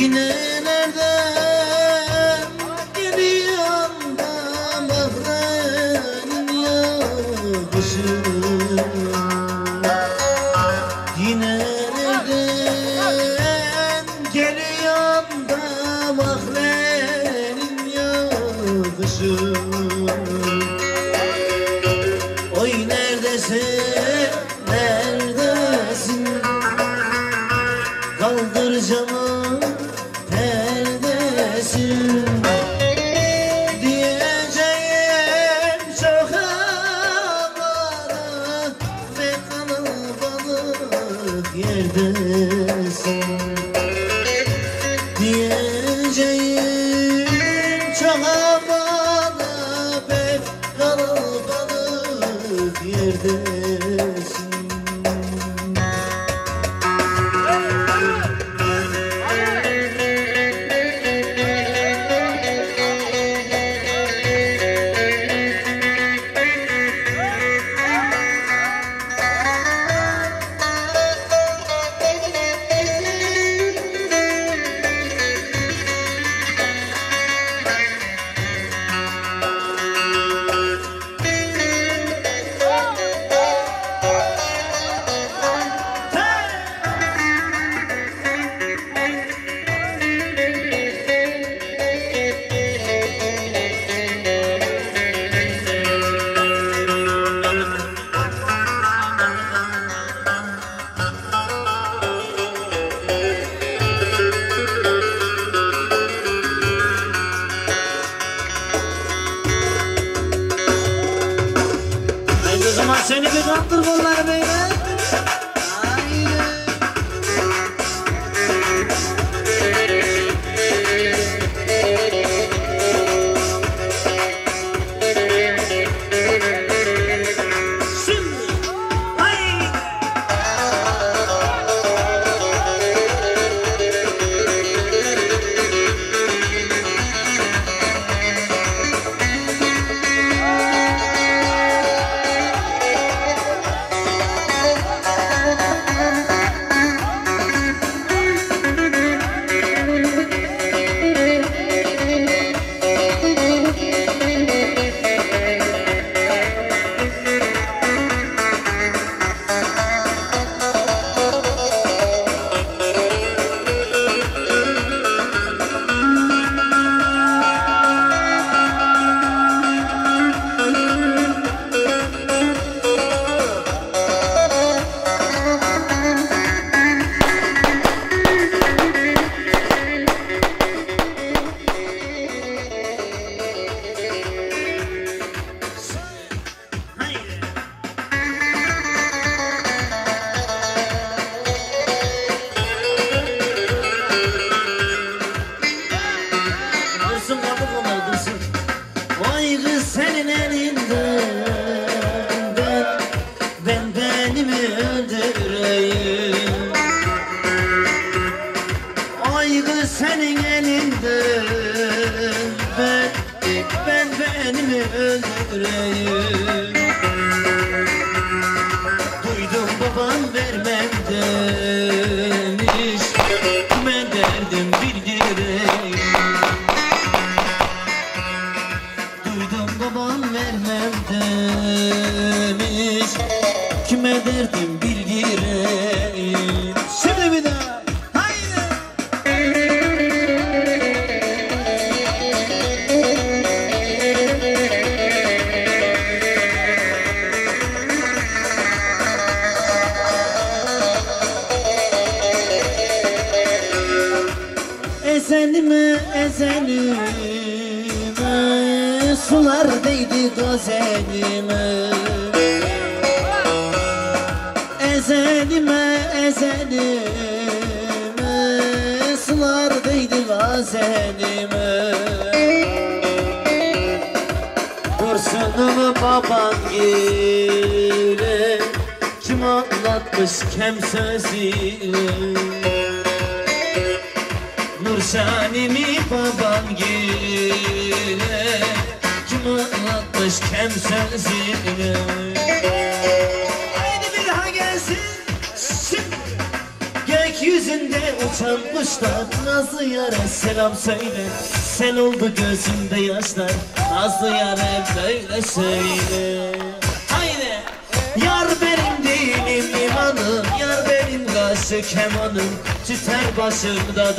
Yine nereden geliyor da mevrenin yakışı Yine nereden geliyor da mevrenin yakışı yerdesin. Diyeceğim çok ama Ve kalabalık yerdesin seni bir kaldır kolları böyle. Duydum baban vermem demiş Ben derdim bildireyim Duydum babam vermem demiş Kime derdim bildireyim Ezelime ezelime Sular değdi gazelime Ezelime ezelime Sular değdi gazelime Kurşunumu baban gire Kim anlatmış kem sözüyle Nurşanimi baban gire Kim anlatmış kem sözüyle Haydi bir daha gelsin. Gökyüzünde uçan kuşlar Nazlı yare selam söyle. Sen oldu gözümde yaşlar Nazlı yare böyle söyle. Haydi. Yar benim dinim imanım Yar benim kaşı kemanım Tüter başımda